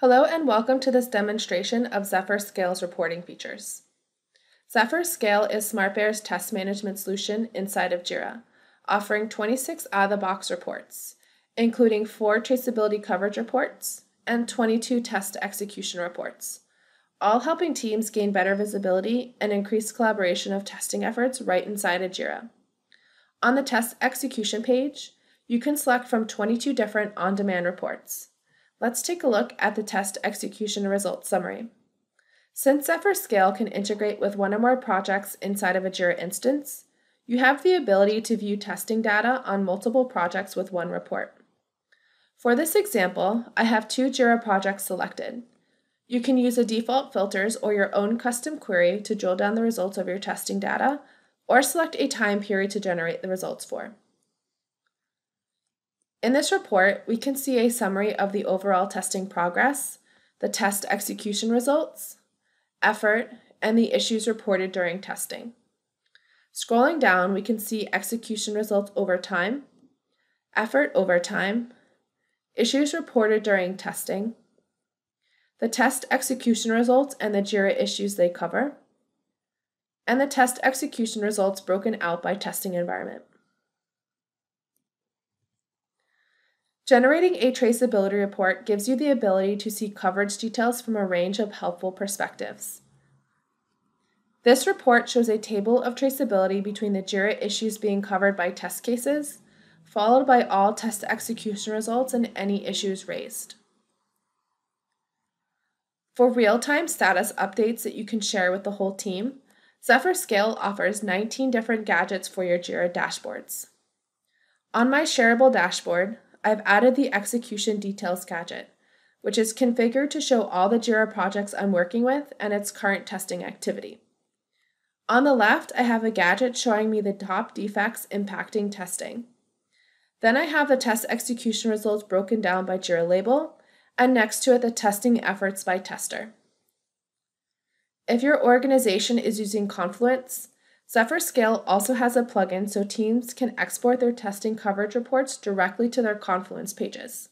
Hello and welcome to this demonstration of Zephyr Scale's reporting features. Zephyr Scale is SmartBear's test management solution inside of Jira, offering 26 out-of-the-box reports, including 4 traceability coverage reports and 22 test execution reports, all helping teams gain better visibility and increase collaboration of testing efforts right inside of Jira. On the test execution page, you can select from 22 different on-demand reports. Let's take a look at the test execution results summary. Since Zephyr Scale can integrate with one or more projects inside of a Jira instance, you have the ability to view testing data on multiple projects with one report. For this example, I have two Jira projects selected. You can use the default filters or your own custom query to drill down the results of your testing data, or select a time period to generate the results for. In this report, we can see a summary of the overall testing progress, the test execution results, effort, and the issues reported during testing. Scrolling down, we can see execution results over time, effort over time, issues reported during testing, the test execution results and the JIRA issues they cover, and the test execution results broken out by testing environment. Generating a traceability report gives you the ability to see coverage details from a range of helpful perspectives. This report shows a table of traceability between the JIRA issues being covered by test cases, followed by all test execution results and any issues raised. For real-time status updates that you can share with the whole team, Zephyr Scale offers 19 different gadgets for your JIRA dashboards. On my shareable dashboard, I've added the execution details gadget, which is configured to show all the JIRA projects I'm working with and its current testing activity. On the left, I have a gadget showing me the top defects impacting testing. Then I have the test execution results broken down by JIRA label, and next to it the testing efforts by tester. If your organization is using Confluence, Zephyr Scale also has a plugin so teams can export their testing coverage reports directly to their Confluence pages.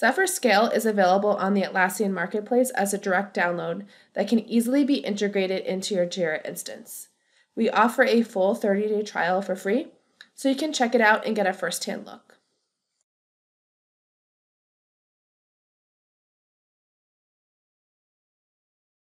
Zephyr Scale is available on the Atlassian Marketplace as a direct download that can easily be integrated into your Jira instance. We offer a full 30 day trial for free, so you can check it out and get a first hand look.